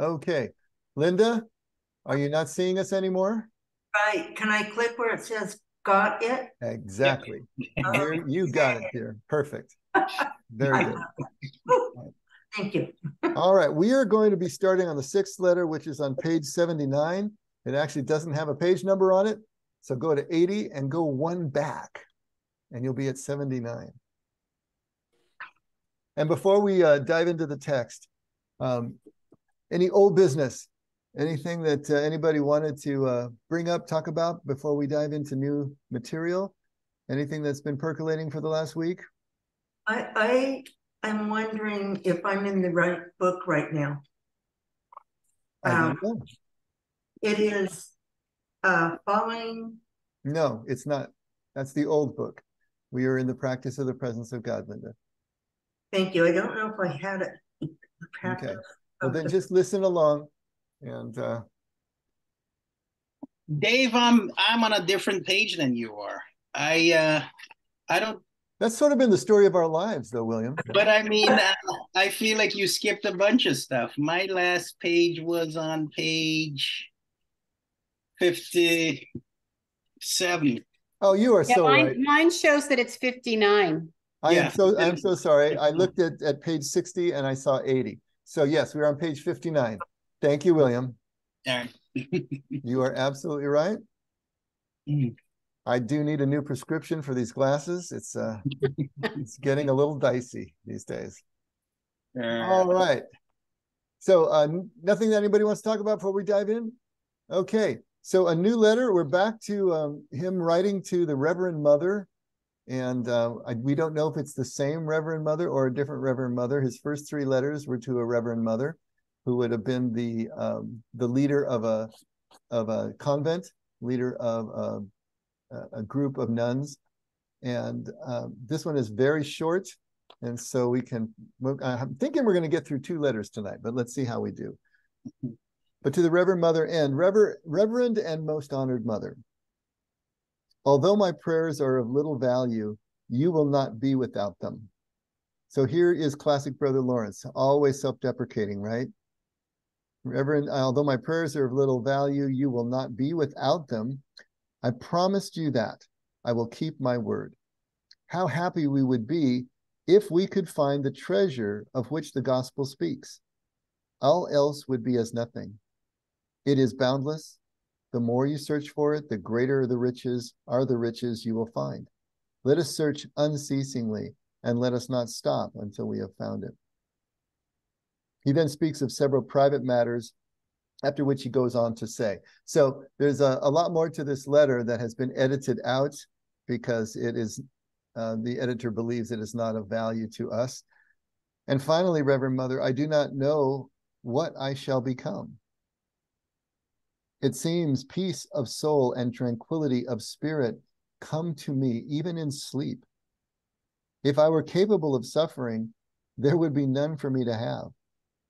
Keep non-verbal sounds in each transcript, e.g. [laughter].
Okay. Linda, are you not seeing us anymore? Right, can I click where it says got it? Exactly. Oh, Here, you got it here. Perfect. Very good. [laughs] Thank you. All right. We are going to be starting on the sixth letter, which is on page 79. It actually doesn't have a page number on it. So go to 80 and go one back, and you'll be at 79. And before we uh, dive into the text, um, any old business, anything that uh, anybody wanted to uh, bring up, talk about before we dive into new material? Anything that's been percolating for the last week? I, I am wondering if I'm in the right book right now. Um. It is uh following, No, it's not. That's the old book. We are in the practice of the presence of God, Linda. thank you, I don't know if I had it. Okay. Well, then just listen along and uh, Dave, I'm I'm on a different page than you are. I uh I don't that's sort of been the story of our lives, though, William. but I mean uh, I feel like you skipped a bunch of stuff. My last page was on page 57. Oh, you are Yeah, so mine, right. mine shows that it's fifty-nine. I am so I'm so sorry. I looked at, at page 60 and I saw 80. So yes, we're on page 59. Thank you, William. [laughs] You are absolutely right. Mhm. I do need a new prescription for these glasses. It's uh [laughs] it's getting a little dicey these days. All right. So uh nothing that anybody wants to talk about before we dive in? Okay. So a new letter. We're back to um him writing to the Reverend Mother. And uh I, we don't know if it's the same Reverend Mother or a different Reverend Mother. His first three letters were to a Reverend Mother who would have been the um the leader of a of a convent, leader of a, a group of nuns. And um, this one is very short. And so we can, I'm thinking we're going to get through two letters tonight, but let's see how we do. But to the Reverend Mother and Rever, Reverend and Most Honored Mother, although my prayers are of little value, you will not be without them. So here is classic Brother Lawrence, always self deprecating, right? Reverend, although my prayers are of little value, you will not be without them. I promised you that. I will keep my word. How happy we would be if we could find the treasure of which the gospel speaks. All else would be as nothing. It is boundless. The more you search for it, the greater the riches are the riches you will find. Let us search unceasingly and let us not stop until we have found it. He then speaks of several private matters, after which he goes on to say. So there's a, a lot more to this letter that has been edited out because it is, uh, the editor believes it is not of value to us. And finally, Reverend Mother, I do not know what I shall become. It seems peace of soul and tranquility of spirit come to me even in sleep. If I were capable of suffering, there would be none for me to have.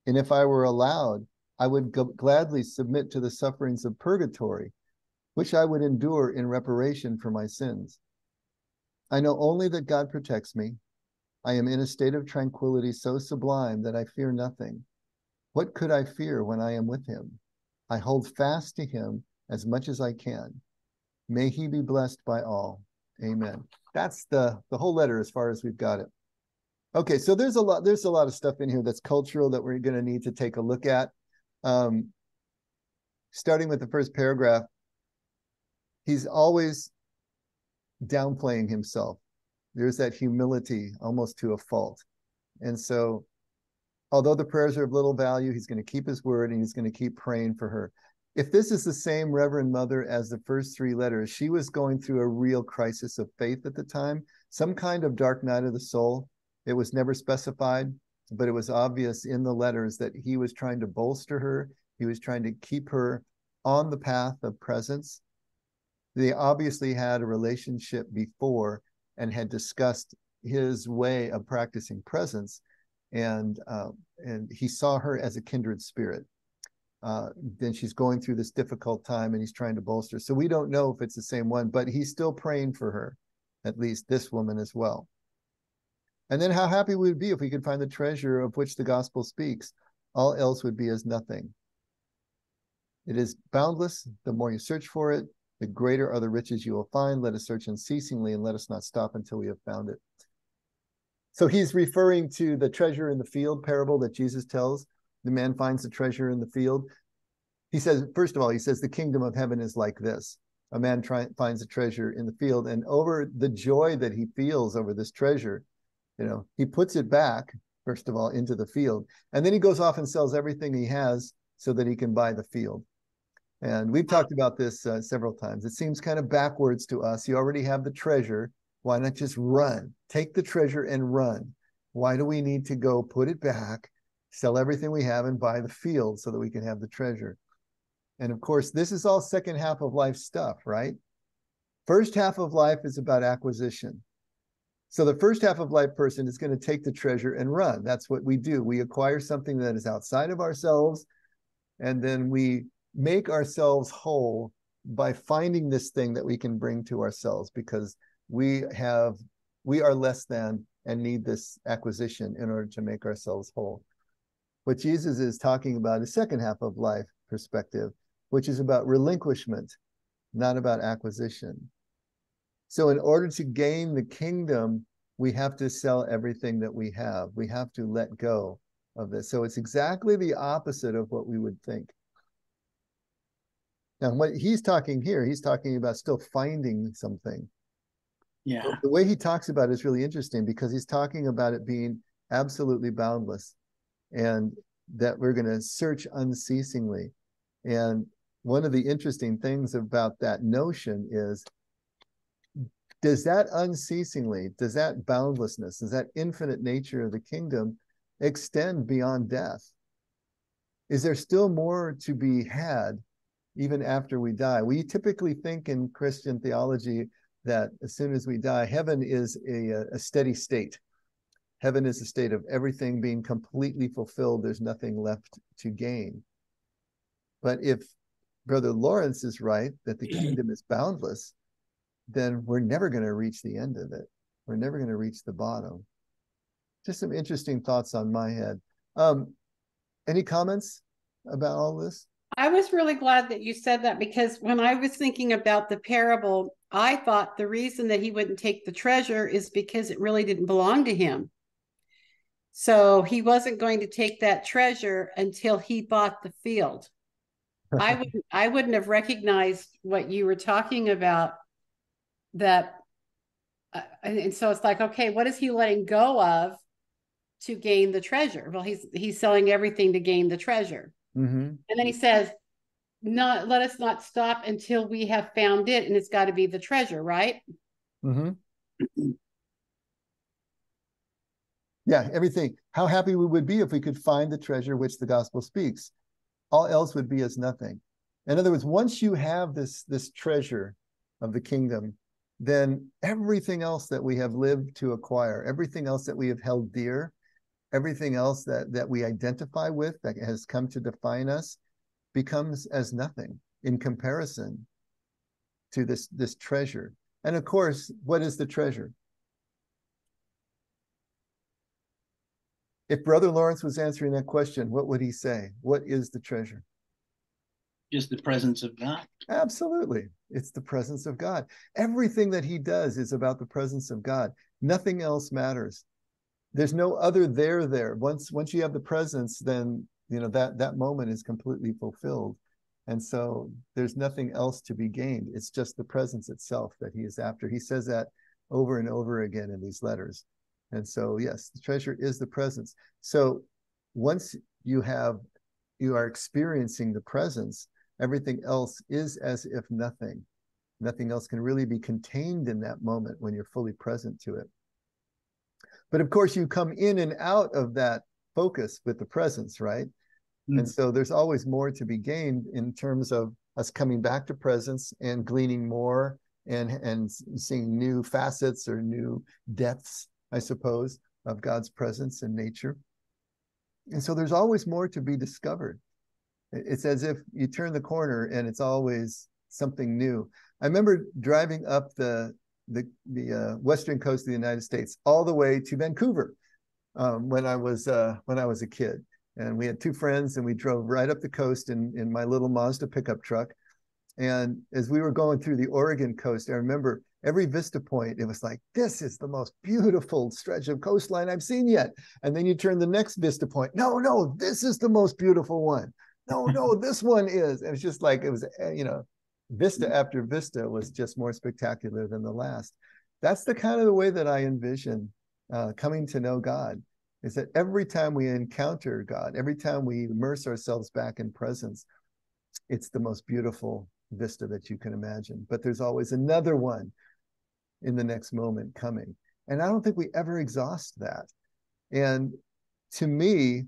And if I were allowed, I would g- gladly submit to the sufferings of purgatory, which I would endure in reparation for my sins. I know only that God protects me. I am in a state of tranquility so sublime that I fear nothing. What could I fear when I am with him? I hold fast to him as much as I can. May he be blessed by all. Amen. That's the the whole letter as far as we've got it. Okay, so there's a lot there's a lot of stuff in here that's cultural that we're going to need to take a look at. Um, starting with the first paragraph, he's always downplaying himself. There's that humility almost to a fault. And so, although the prayers are of little value, he's going to keep his word and he's going to keep praying for her. If this is the same Reverend Mother as the first three letters, she was going through a real crisis of faith at the time, some kind of dark night of the soul. It was never specified, but it was obvious in the letters that he was trying to bolster her. He was trying to keep her on the path of presence. They obviously had a relationship before and had discussed his way of practicing presence, and uh, and he saw her as a kindred spirit. Uh, then she's going through this difficult time, and he's trying to bolster. So we don't know if it's the same one, but he's still praying for her, at least this woman as well. And then how happy we would be if we could find the treasure of which the gospel speaks. All else would be as nothing. It is boundless. The more you search for it, the greater are the riches you will find. Let us search unceasingly and let us not stop until we have found it. So he's referring to the treasure in the field parable that Jesus tells. The man finds the treasure in the field. He says, first of all, he says, the kingdom of heaven is like this. A man try, finds a treasure in the field, and over the joy that he feels over this treasure, you know, he puts it back, first of all, into the field. And then he goes off and sells everything he has so that he can buy the field. And we've talked about this uh, several times. It seems kind of backwards to us. You already have the treasure. Why not just run? Take the treasure and run. Why do we need to go put it back, sell everything we have, and buy the field so that we can have the treasure? And of course, this is all second half of life stuff, right? First half of life is about acquisition. So the first half of life person is going to take the treasure and run. That's what we do. We acquire something that is outside of ourselves, and then we make ourselves whole by finding this thing that we can bring to ourselves because we have we are less than and need this acquisition in order to make ourselves whole. What jesus is talking about is second half of life perspective which is about relinquishment not about acquisition. So in order to gain the kingdom we have to sell everything that we have. We have to let go of this. So it's exactly the opposite of what we would think. Now, what he's talking here, he's talking about still finding something. Yeah. The way he talks about it is really interesting because he's talking about it being absolutely boundless and that we're going to search unceasingly. And one of the interesting things about that notion is does that unceasingly, does that boundlessness, does that infinite nature of the kingdom extend beyond death? Is there still more to be had even after we die. We typically think in Christian theology that as soon as we die, heaven is a, a steady state. Heaven is a state of everything being completely fulfilled. There's nothing left to gain. But if Brother Lawrence is right that the kingdom is boundless, then we're never going to reach the end of it. We're never going to reach the bottom. Just some interesting thoughts on my head. Um, any comments about all this? I was really glad that you said that because when I was thinking about the parable, I thought the reason that he wouldn't take the treasure is because it really didn't belong to him. So he wasn't going to take that treasure until he bought the field. I [laughs] would I wouldn't have recognized what you were talking about that uh, and so it's like okay what is he letting go of to gain the treasure well he's he's selling everything to gain the treasure Mm-hmm. and then he says, not let us not stop until we have found it, and it's got to be the treasure, right? Mm-hmm. [clears throat] yeah, everything. How happy we would be if we could find the treasure which the gospel speaks. All else would be as nothing. In other words, once you have this this treasure of the kingdom, then everything else that we have lived to acquire, everything else that we have held dear, everything else that that we identify with that has come to define us becomes as nothing in comparison to this this treasure. And of course what is the treasure? If brother lawrence was answering that question what would he say? What is the treasure? Just the presence of god. Absolutely. It's the presence of god. Everything that he does is about the presence of god. Nothing else matters. There's no other there there. Once once you have the presence then you know that that moment is completely fulfilled. And so there's nothing else to be gained. It's just the presence itself that he is after. He says that over and over again in these letters. And so yes the treasure is the presence. So once you have you are experiencing the presence everything else is as if nothing. Nothing else can really be contained in that moment when you're fully present to it. But of course, you come in and out of that focus with the presence, right? Mm. And so there's always more to be gained in terms of us coming back to presence and gleaning more and and seeing new facets or new depths, I suppose, of God's presence and nature. And so there's always more to be discovered. It's as if you turn the corner and it's always something new. I remember driving up the the the uh, western coast of the United States all the way to Vancouver um, when I was uh, when I was a kid. And we had two friends and we drove right up the coast in, in my little Mazda pickup truck. And as we were going through the Oregon coast, I remember every vista point, it was like, this is the most beautiful stretch of coastline I've seen yet. And then you turn the next vista point. No, no, this is the most beautiful one. No, no, [laughs] this one is. And it's just like, it was, eh, you know, vista after vista was just more spectacular than the last. That's the kind of the way that I envision uh, coming to know God is that every time we encounter God, every time we immerse ourselves back in presence, it's the most beautiful vista that you can imagine. But there's always another one in the next moment coming. And I don't think we ever exhaust that. And to me,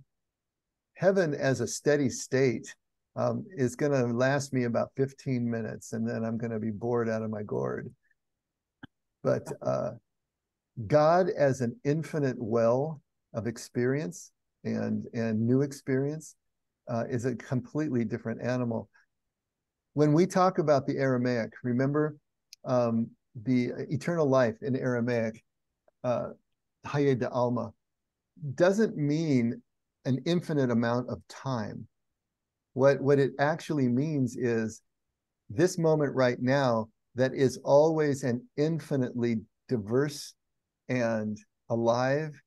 heaven as a steady state um, is going to last me about 15 minutes, and then I'm going to be bored out of my gourd. But uh, God as an infinite well of experience and and new experience uh, is a completely different animal. When we talk about the Aramaic, remember um, the eternal life in Aramaic, uh, de Alma, doesn't mean an infinite amount of time. What, what it actually means is this moment right now that is always an infinitely diverse and alive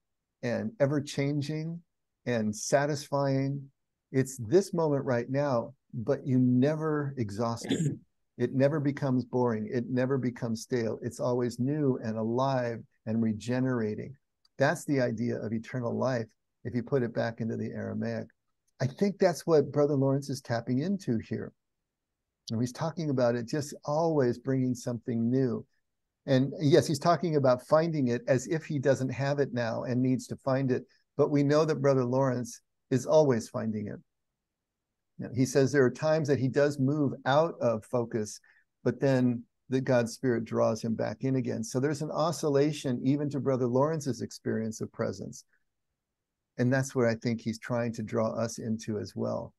and ever changing and satisfying. It's this moment right now, but you never exhaust it. [clears throat] It never becomes boring. It never becomes stale. It's always new and alive and regenerating. That's the idea of eternal life if you put it back into the Aramaic. I think that's what Brother Lawrence is tapping into here. And he's talking about it just always bringing something new. And yes, he's talking about finding it as if he doesn't have it now and needs to find it. But we know that Brother Lawrence is always finding it. He says there are times that he does move out of focus, but then the God's Spirit draws him back in again. So there's an oscillation even to Brother Lawrence's experience of presence. And that's what I think he's trying to draw us into as well.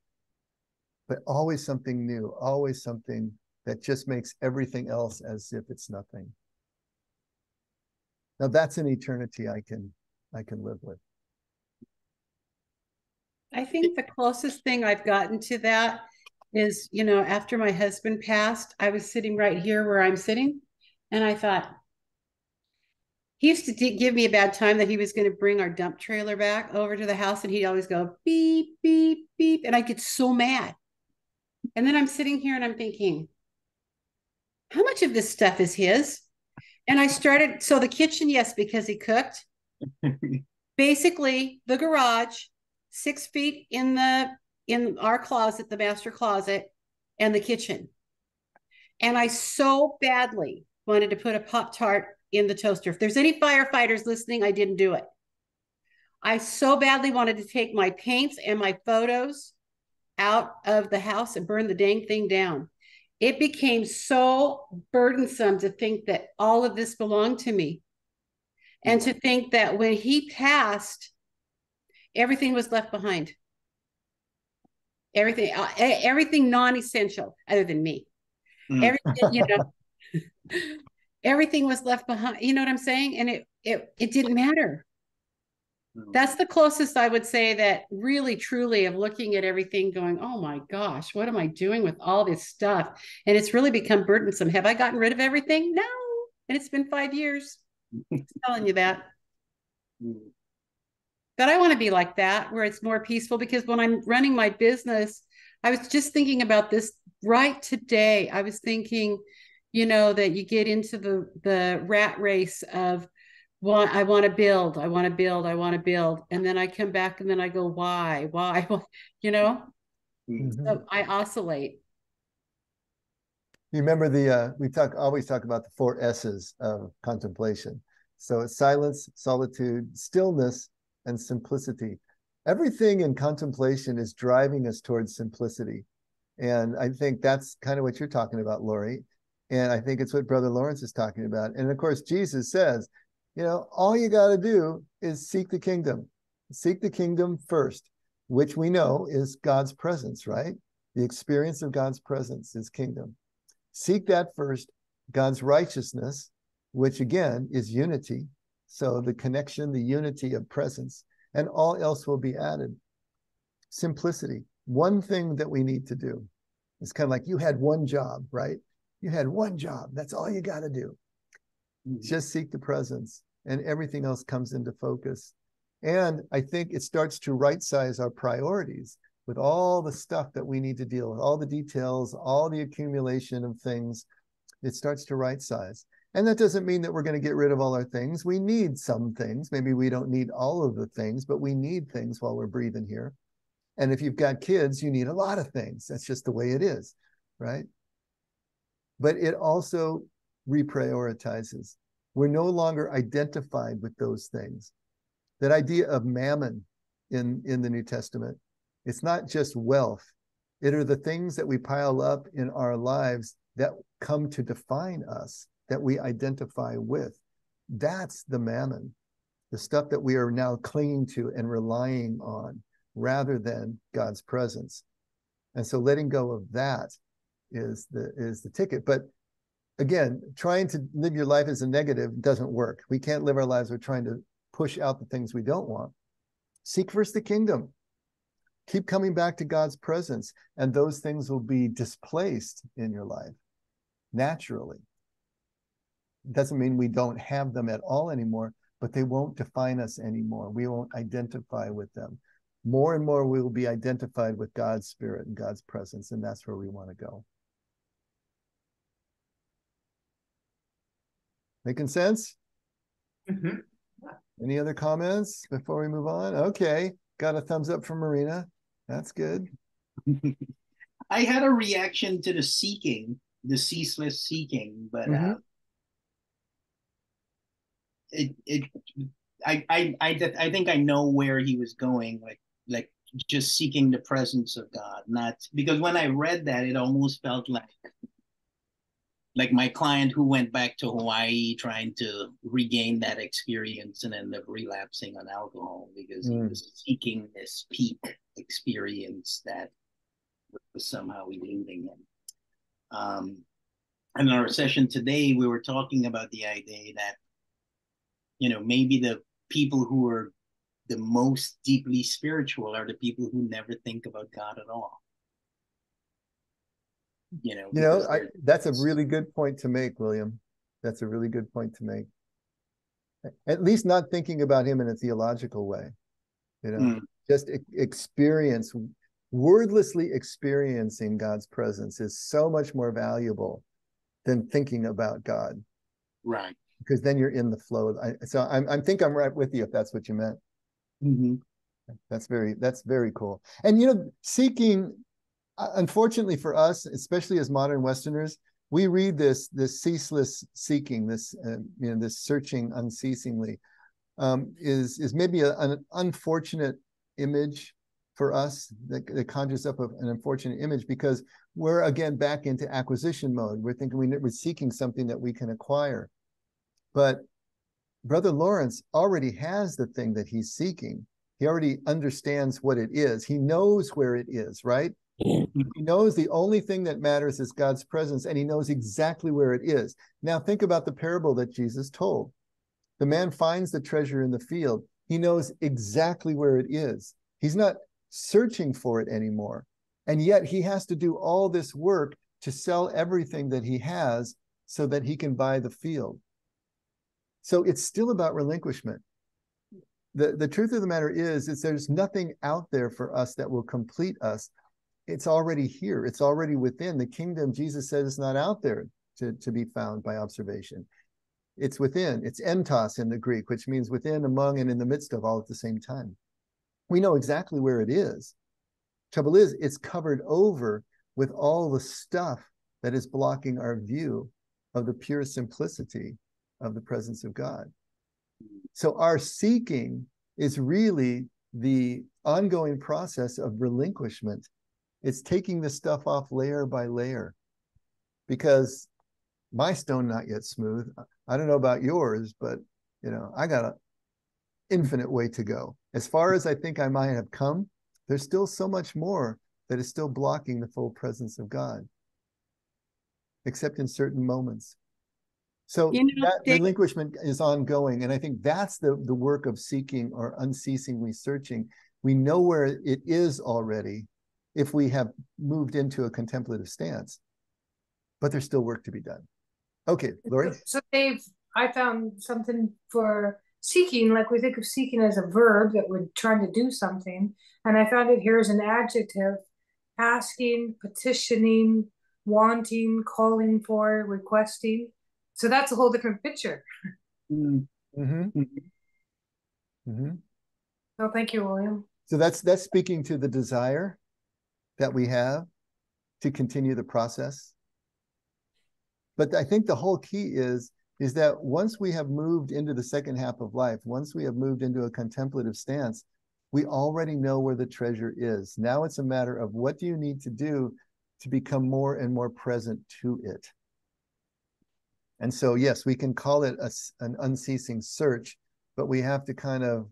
But always something new, always something that just makes everything else as if it's nothing. Now that's an eternity I can I can live with. I think the closest thing I've gotten to that is, you know, after my husband passed, I was sitting right here where I'm sitting, and I thought, he used to give me a bad time that he was going to bring our dump trailer back over to the house, and he'd always go beep, beep, beep. And I get so mad. And then I'm sitting here and I'm thinking, how much of this stuff is his? And I started, so the kitchen, yes, because he cooked. [laughs] Basically, the garage, six feet in the in our closet, the master closet, and the kitchen. And I so badly wanted to put a Pop Tart in the toaster. If there's any firefighters listening, I didn't do it. I so badly wanted to take my paints and my photos out of the house and burn the dang thing down. It became so burdensome to think that all of this belonged to me. And to think that when he passed, everything was left behind everything uh, everything non-essential other than me mm. everything you know [laughs] everything was left behind you know what i'm saying and it it, it didn't matter. That's the closest i would say that really truly of looking at everything going oh my gosh what am i doing with all this stuff? And it's really become burdensome. Have i gotten rid of everything? No. And it's been five years. [laughs] I'm telling you that. Mm. But I want to be like that where it's more peaceful because when I'm running my business, I was just thinking about this right today. I was thinking, you know, that you get into the the rat race of want I want to build, I want to build, I want to build. And then I come back and then I go, why? Why? [laughs] you know? Mm-hmm. So I oscillate. You remember the uh we talk always talk about the four S's of contemplation. So it's silence, solitude, stillness, and simplicity. Everything in contemplation is driving us towards simplicity. And I think that's kind of what you're talking about, Lori. And I think it's what Brother Lawrence is talking about. And of course, Jesus says, you know, all you got to do is seek the kingdom. Seek the kingdom first, which we know is God's presence, right? The experience of God's presence is kingdom. Seek that first, God's righteousness, which again is unity, so the connection, the unity of presence, and all else will be added. simplicity. One thing that we need to do. It's kind of like you had one job, right? You had one job. That's all you got to do. Mm-hmm. Just seek the presence, and everything else comes into focus. And I think it starts to right size our priorities with all the stuff that we need to deal with, all the details, all the accumulation of things. It starts to right size. And that doesn't mean that we're going to get rid of all our things. We need some things. Maybe we don't need all of the things, but we need things while we're breathing here. And if you've got kids, you need a lot of things. That's just the way it is, right? But it also reprioritizes. We're no longer identified with those things. That idea of mammon in, in the New Testament, it's not just wealth, it are the things that we pile up in our lives that come to define us that we identify with. That's the mammon, the stuff that we are now clinging to and relying on rather than God's presence. And so letting go of that is the is the ticket. But again, trying to live your life as a negative doesn't work. We can't live our lives with trying to push out the things we don't want. Seek first the kingdom. Keep coming back to God's presence, and those things will be displaced in your life naturally doesn't mean we don't have them at all anymore, but they won't define us anymore. We won't identify with them. More and more, we will be identified with God's spirit and God's presence, and that's where we want to go. Making sense? Mm-hmm. Any other comments before we move on? Okay, got a thumbs up from Marina. That's good. [laughs] I had a reaction to the seeking, the ceaseless seeking, but mm-hmm. uh, it it I I I I think I know where he was going, like like just seeking the presence of God, not because when I read that, it almost felt like like my client who went back to Hawaii trying to regain that experience and ended up relapsing on alcohol because mm. he was seeking this peak experience that was somehow eluding him. Um, in our session today, we were talking about the idea that you know maybe the people who are the most deeply spiritual are the people who never think about god at all you know you know I, that's a really good point to make william that's a really good point to make at least not thinking about him in a theological way you know mm. just experience wordlessly experiencing god's presence is so much more valuable than thinking about god right because then you're in the flow. I, so I'm, I think I'm right with you if that's what you meant. Mm-hmm. That's very that's very cool. And you know, seeking, unfortunately for us, especially as modern Westerners, we read this this ceaseless seeking, this uh, you know this searching unceasingly, um, is is maybe a, an unfortunate image for us that, that conjures up an unfortunate image because we're again back into acquisition mode. We're thinking we, we're seeking something that we can acquire. But Brother Lawrence already has the thing that he's seeking. He already understands what it is. He knows where it is, right? He knows the only thing that matters is God's presence, and he knows exactly where it is. Now, think about the parable that Jesus told. The man finds the treasure in the field. He knows exactly where it is. He's not searching for it anymore. And yet, he has to do all this work to sell everything that he has so that he can buy the field. So it's still about relinquishment. The, the truth of the matter is, is there's nothing out there for us that will complete us. It's already here. It's already within. The kingdom, Jesus said, is not out there to, to be found by observation. It's within. It's entos in the Greek, which means within, among, and in the midst of all at the same time. We know exactly where it is. Trouble is, it's covered over with all the stuff that is blocking our view of the pure simplicity of the presence of God. So our seeking is really the ongoing process of relinquishment. It's taking the stuff off layer by layer because my stone not yet smooth. I don't know about yours, but you know, I got an infinite way to go. As far as I think I might have come, there's still so much more that is still blocking the full presence of God, except in certain moments. So you know, that they, relinquishment is ongoing. And I think that's the, the work of seeking or unceasingly searching we know where it is already if we have moved into a contemplative stance, but there's still work to be done. Okay, Lori. So Dave, I found something for seeking, like we think of seeking as a verb that we're trying to do something. And I found it here as an adjective asking, petitioning, wanting, calling for, requesting. So that's a whole different picture. Mm-hmm. Mm-hmm. Mm-hmm. So thank you, William. So that's that's speaking to the desire that we have to continue the process. But I think the whole key is is that once we have moved into the second half of life, once we have moved into a contemplative stance, we already know where the treasure is. Now it's a matter of what do you need to do to become more and more present to it. And so, yes, we can call it a, an unceasing search, but we have to kind of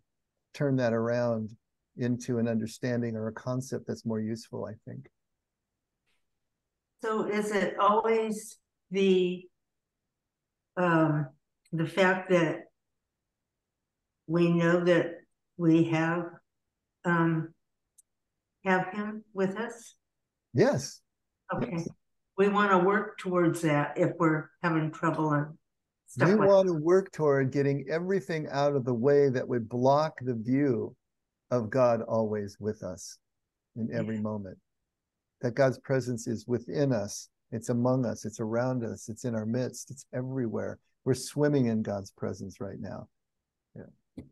turn that around into an understanding or a concept that's more useful, I think. So is it always the um, the fact that we know that we have um, have him with us? Yes. Okay. Yes. We want to work towards that if we're having trouble and stuff. We like want that. to work toward getting everything out of the way that would block the view of God always with us in every yeah. moment. That God's presence is within us it's among us, it's around us, it's in our midst, it's everywhere. We're swimming in God's presence right now. Yeah.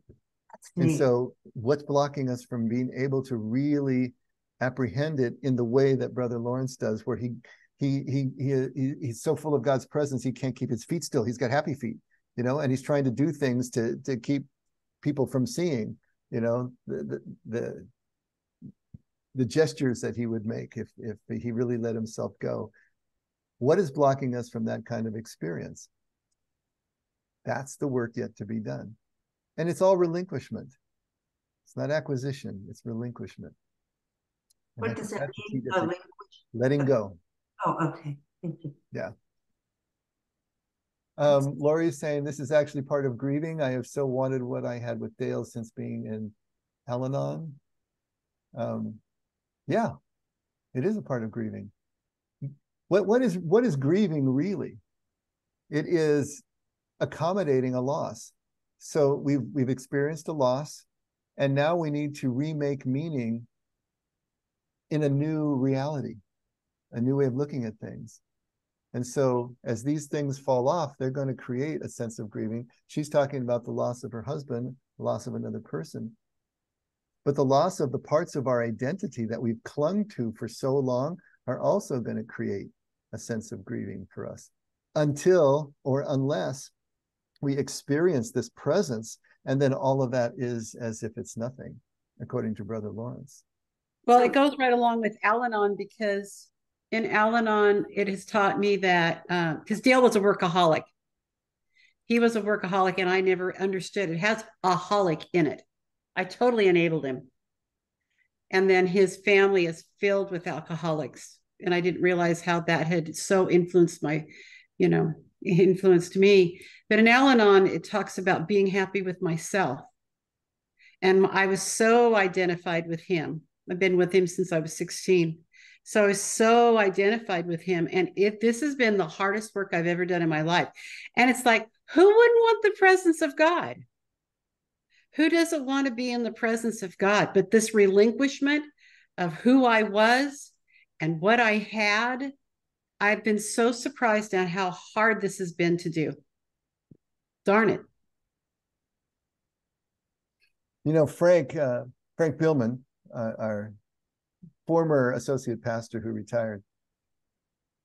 And so, what's blocking us from being able to really apprehend it in the way that Brother Lawrence does, where he he he he he's so full of God's presence he can't keep his feet still. He's got happy feet, you know, and he's trying to do things to to keep people from seeing, you know, the the the, the gestures that he would make if if he really let himself go. What is blocking us from that kind of experience? That's the work yet to be done. And it's all relinquishment. It's not acquisition, it's relinquishment. And what does that mean? Letting go. Oh, okay. Thank you. Yeah. Um, Lori is saying this is actually part of grieving. I have so wanted what I had with Dale since being in Al Um, yeah, it is a part of grieving. What what is what is grieving really? It is accommodating a loss. So we've we've experienced a loss, and now we need to remake meaning in a new reality, a new way of looking at things. And so as these things fall off, they're going to create a sense of grieving. She's talking about the loss of her husband, the loss of another person. But the loss of the parts of our identity that we've clung to for so long are also going to create a sense of grieving for us until or unless we experience this presence and then all of that is as if it's nothing according to brother lawrence well it goes right along with al-anon because in al-anon it has taught me that because uh, dale was a workaholic he was a workaholic and i never understood it has a holic in it i totally enabled him and then his family is filled with alcoholics and I didn't realize how that had so influenced my, you know, influenced me. But in Al Anon, it talks about being happy with myself. And I was so identified with him. I've been with him since I was 16. So I was so identified with him. And it this has been the hardest work I've ever done in my life. And it's like, who wouldn't want the presence of God? Who doesn't want to be in the presence of God? But this relinquishment of who I was and what I had, I've been so surprised at how hard this has been to do. Darn it. You know, Frank, uh, Frank Billman, uh, our former associate pastor who retired,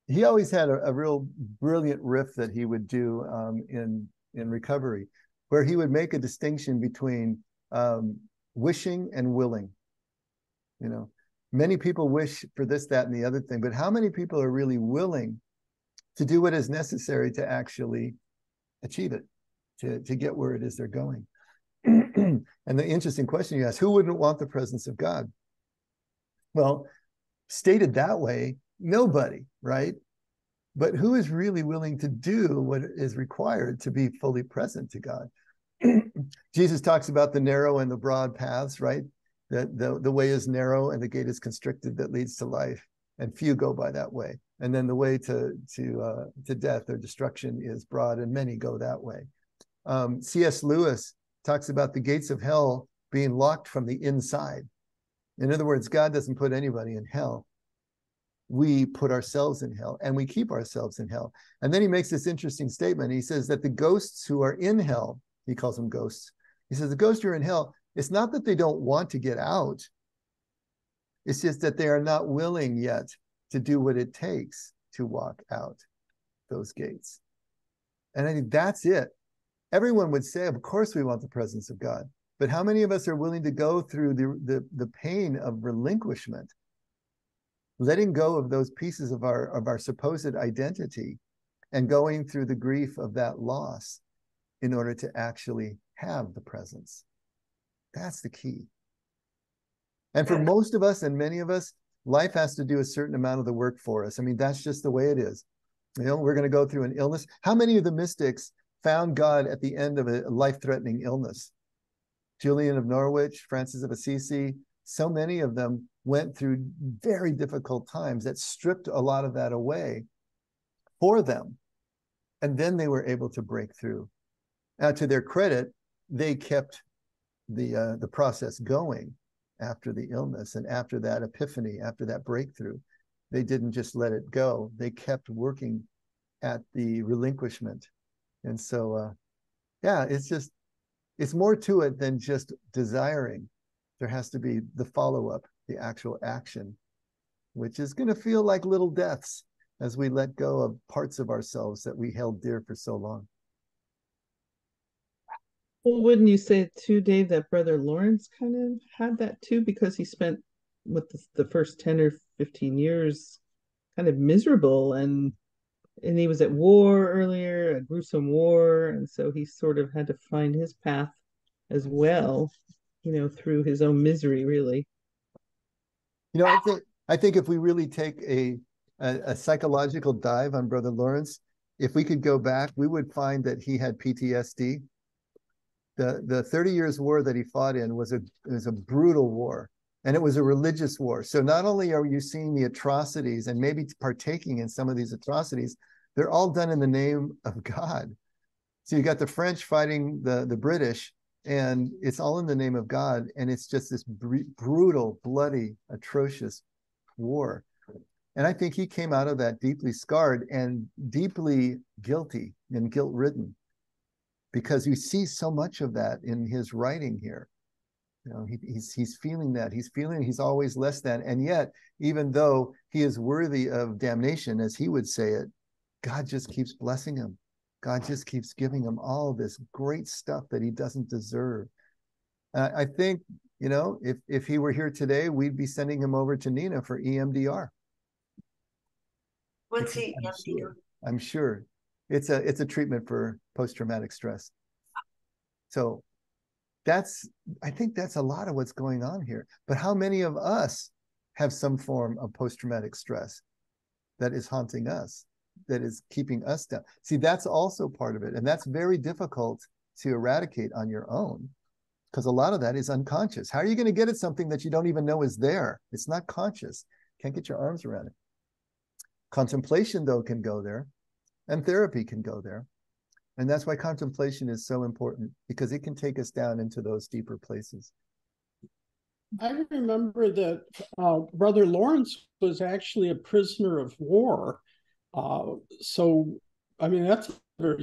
he always had a, a real brilliant riff that he would do um, in in recovery, where he would make a distinction between um, wishing and willing. You know, many people wish for this, that, and the other thing, but how many people are really willing to do what is necessary to actually achieve it, to, to get where it is they're going? [clears throat] and the interesting question you ask who wouldn't want the presence of God? Well, stated that way, nobody, right? But who is really willing to do what is required to be fully present to God? [clears throat] Jesus talks about the narrow and the broad paths, right? The, the, the way is narrow and the gate is constricted that leads to life, and few go by that way. And then the way to to uh, to death or destruction is broad, and many go that way. Um, C.S. Lewis talks about the gates of hell being locked from the inside. In other words, God doesn't put anybody in hell. We put ourselves in hell and we keep ourselves in hell. And then he makes this interesting statement. He says that the ghosts who are in hell, he calls them ghosts. He says the ghosts who are in hell, it's not that they don't want to get out. It's just that they are not willing yet to do what it takes to walk out those gates. And I think that's it. Everyone would say, of course, we want the presence of God. But how many of us are willing to go through the, the, the pain of relinquishment, letting go of those pieces of our, of our supposed identity and going through the grief of that loss in order to actually have the presence? That's the key. And for most of us and many of us, life has to do a certain amount of the work for us. I mean, that's just the way it is. You know, we're going to go through an illness. How many of the mystics found God at the end of a life threatening illness? Julian of Norwich, Francis of Assisi, so many of them went through very difficult times that stripped a lot of that away for them. And then they were able to break through. Now, to their credit, they kept the uh, the process going after the illness and after that epiphany, after that breakthrough. They didn't just let it go. They kept working at the relinquishment. And so, uh, yeah, it's just, it's more to it than just desiring. There has to be the follow up, the actual action, which is going to feel like little deaths as we let go of parts of ourselves that we held dear for so long. Well, wouldn't you say too, Dave, that Brother Lawrence kind of had that too, because he spent with the, the first 10 or 15 years kind of miserable and and he was at war earlier, a gruesome war, and so he sort of had to find his path as well, you know, through his own misery, really. You know, I think I think if we really take a, a, a psychological dive on Brother Lawrence, if we could go back, we would find that he had PTSD the the 30 years war that he fought in was a was a brutal war and it was a religious war. So not only are you seeing the atrocities and maybe partaking in some of these atrocities they're all done in the name of god. So you got the french fighting the the british and it's all in the name of god. And it's just this br- brutal bloody atrocious war. And i think he came out of that deeply scarred and deeply guilty and guilt ridden because you see so much of that in his writing here. You know, he, he's he's feeling that he's feeling he's always less than, and yet even though he is worthy of damnation, as he would say it, God just keeps blessing him. God just keeps giving him all this great stuff that he doesn't deserve. Uh, I think you know if if he were here today, we'd be sending him over to Nina for EMDR. What's EMDR? I'm sure, I'm sure it's a it's a treatment for post-traumatic stress so that's i think that's a lot of what's going on here. But how many of us have some form of post-traumatic stress that is haunting us that is keeping us down? See that's also part of it and that's very difficult to eradicate on your own because a lot of that is unconscious. How are you going to get at something that you don't even know is there? It's not conscious. Can't get your arms around it. Contemplation though can go there and therapy can go there. And that's why contemplation is so important because it can take us down into those deeper places. I remember that uh, Brother Lawrence was actually a prisoner of war. Uh, so, I mean, that's a very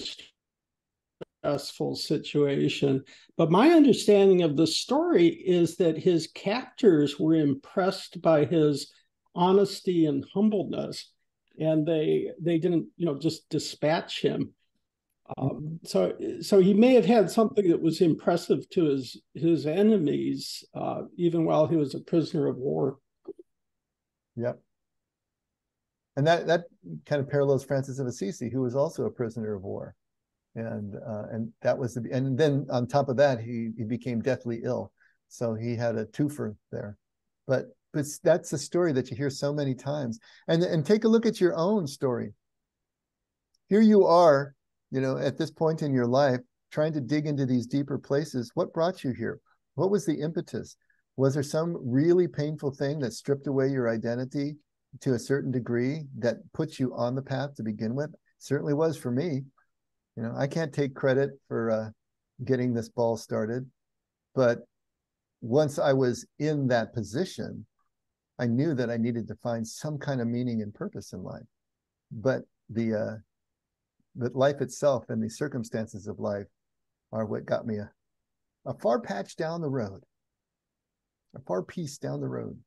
stressful situation. But my understanding of the story is that his captors were impressed by his honesty and humbleness and they they didn't you know just dispatch him um, so so he may have had something that was impressive to his his enemies uh, even while he was a prisoner of war. Yep. And that that kind of parallels francis of assisi who was also a prisoner of war. And uh, and that was the and then on top of that he he became deathly ill. So he had a twofer there. But but that's a story that you hear so many times. And and take a look at your own story. Here you are you know at this point in your life trying to dig into these deeper places what brought you here what was the impetus Was there some really painful thing that stripped away your identity to a certain degree that puts you on the path to begin with? Certainly was for me. You know, I can't take credit for uh, getting this ball started, but once I was in that position, I knew that I needed to find some kind of meaning and purpose in life. But the uh, but life itself and the circumstances of life are what got me a, a far patch down the road, a far piece down the road.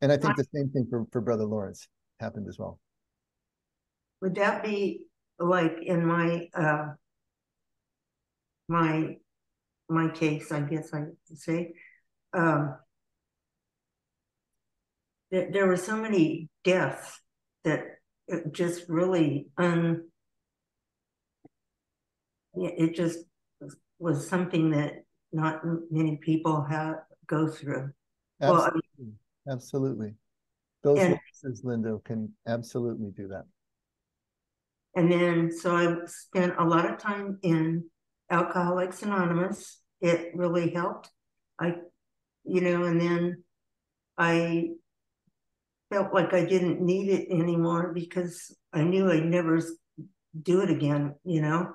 And I think the same thing for, for Brother Lawrence happened as well. Would that be like in my uh my my case, I guess I say, um there, there were so many deaths that it just really un it just was something that not many people have go through. Absolutely. Well, I mean, absolutely. Those and, voices, Linda, can absolutely do that. And then, so I spent a lot of time in Alcoholics Anonymous. It really helped. I, you know, and then I felt like I didn't need it anymore because I knew I'd never do it again, you know.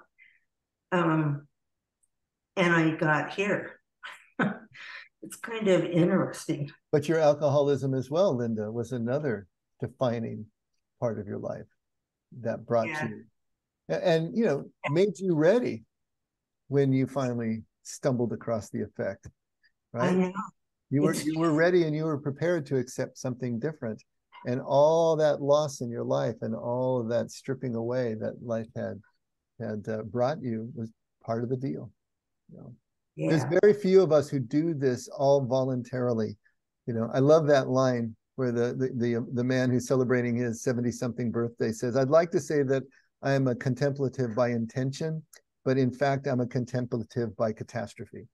Um, and I got here. [laughs] it's kind of interesting. But your alcoholism as well, Linda, was another defining part of your life that brought yeah. you and you know made you ready when you finally stumbled across the effect right you were you were ready and you were prepared to accept something different. And all that loss in your life and all of that stripping away that life had had uh, brought you was part of the deal you know? Yeah. there's very few of us who do this all voluntarily you know? I love that line where the the the, the man who's celebrating his 70 something birthday says i'd like to say that i am a contemplative by intention but in fact i'm a contemplative by catastrophe.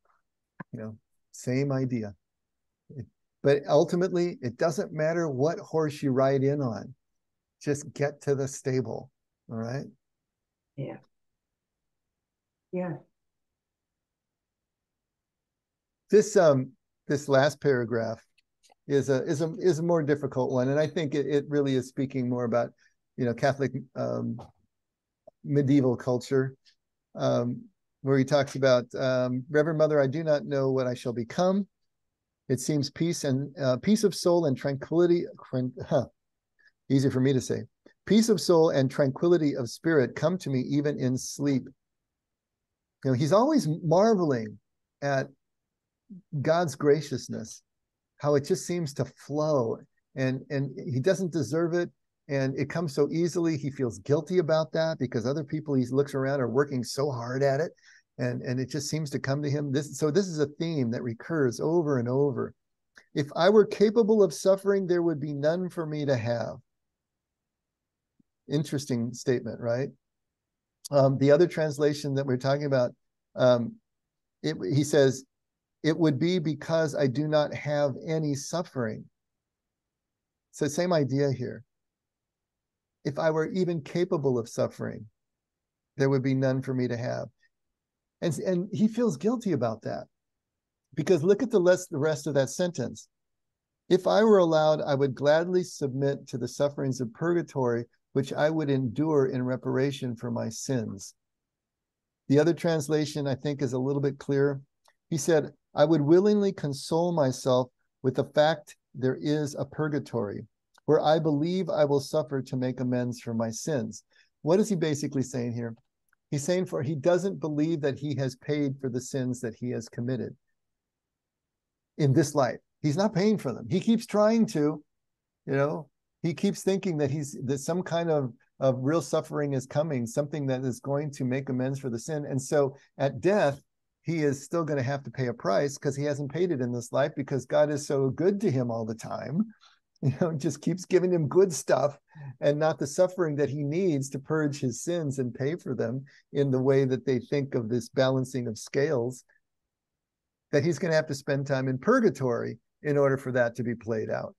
You know same idea but ultimately it doesn't matter what horse you ride in on just get to the stable all right yeah yeah this um this last paragraph is a is a is a more difficult one, and I think it, it really is speaking more about you know Catholic um, medieval culture, um, where he talks about um, Reverend Mother, I do not know what I shall become. It seems peace and uh, peace of soul and tranquility. Huh, easy for me to say. Peace of soul and tranquility of spirit come to me even in sleep. You know, he's always marveling at God's graciousness how it just seems to flow and and he doesn't deserve it and it comes so easily he feels guilty about that because other people he looks around are working so hard at it and and it just seems to come to him this so this is a theme that recurs over and over if i were capable of suffering there would be none for me to have interesting statement right um, the other translation that we're talking about um, it, he says it would be because I do not have any suffering. So, same idea here. If I were even capable of suffering, there would be none for me to have. And, and he feels guilty about that. Because look at the, less, the rest of that sentence. If I were allowed, I would gladly submit to the sufferings of purgatory, which I would endure in reparation for my sins. The other translation, I think, is a little bit clearer. He said, I would willingly console myself with the fact there is a purgatory where I believe I will suffer to make amends for my sins. What is he basically saying here? He's saying for he doesn't believe that he has paid for the sins that he has committed in this life. He's not paying for them. He keeps trying to, you know, he keeps thinking that he's that some kind of of real suffering is coming, something that is going to make amends for the sin. And so at death, he is still going to have to pay a price because he hasn't paid it in this life because God is so good to him all the time. [laughs] You know, just keeps giving him good stuff and not the suffering that he needs to purge his sins and pay for them in the way that they think of this balancing of scales. That he's going to have to spend time in purgatory in order for that to be played out.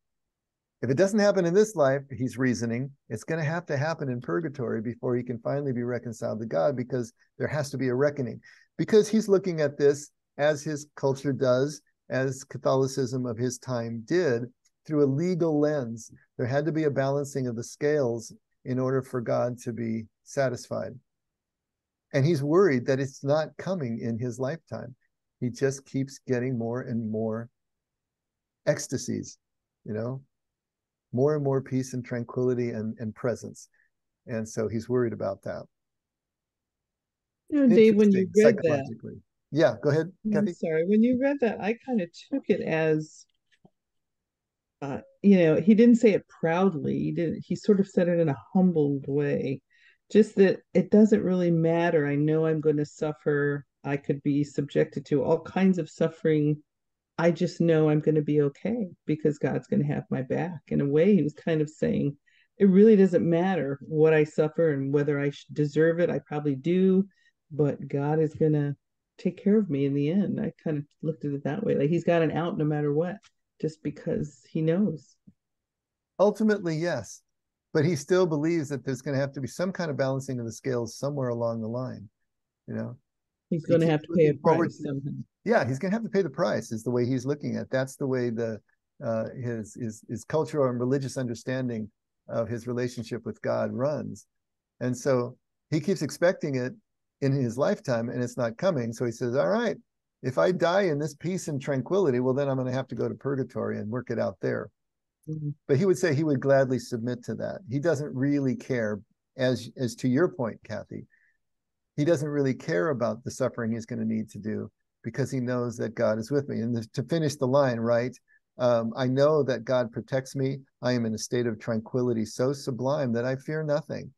If it doesn't happen in this life, he's reasoning, it's going to have to happen in purgatory before he can finally be reconciled to God because there has to be a reckoning because he's looking at this as his culture does as Catholicism of his time did, through a legal lens. There had to be a balancing of the scales in order for God to be satisfied. And he's worried that it's not coming in his lifetime. He just keeps getting more and more ecstasies, you know, more and more peace and tranquility and, and presence. And so he's worried about that. You know, Dave, when you read that, yeah, go ahead, Kathy. I'm sorry. When you read that, I kind of took it as, uh, you know, he didn't say it proudly. He didn't. He sort of said it in a humbled way, just that it doesn't really matter. I know I'm going to suffer. I could be subjected to all kinds of suffering. I just know I'm going to be okay because God's going to have my back. In a way, he was kind of saying, it really doesn't matter what I suffer and whether I deserve it. I probably do, but God is going to take care of me in the end. I kind of looked at it that way. Like he's got an out no matter what, just because he knows. Ultimately, yes. But he still believes that there's going to have to be some kind of balancing of the scales somewhere along the line. You know, he's going to have to pay a price. To, yeah, he's going to have to pay the price. Is the way he's looking at. That's the way the uh, his his his cultural and religious understanding of his relationship with God runs, and so he keeps expecting it in his lifetime and it's not coming. So he says, All right, if I die in this peace and tranquility, well, then I'm going to have to go to purgatory and work it out there. Mm-hmm. But he would say he would gladly submit to that. He doesn't really care, as as to your point, Kathy. He doesn't really care about the suffering he's going to need to do because he knows that God is with me. And to finish the line, right? Um, I know that God protects me. I am in a state of tranquility so sublime that I fear nothing.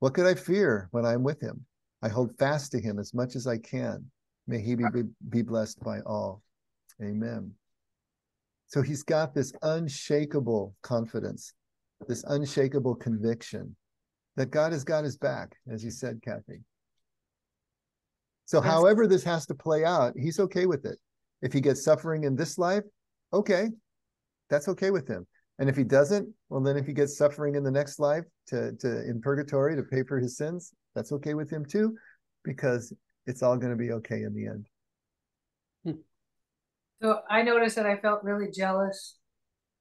What could I fear when I'm with him? I hold fast to him as much as I can. May he be, be blessed by all. Amen. So he's got this unshakable confidence, this unshakable conviction that God has got his back, as you said, Kathy. So, however, this has to play out, he's okay with it. If he gets suffering in this life, okay, that's okay with him. And if he doesn't, well, then if he gets suffering in the next life to, to in purgatory to pay for his sins, that's okay with him too, because it's all going to be okay in the end. So I noticed that I felt really jealous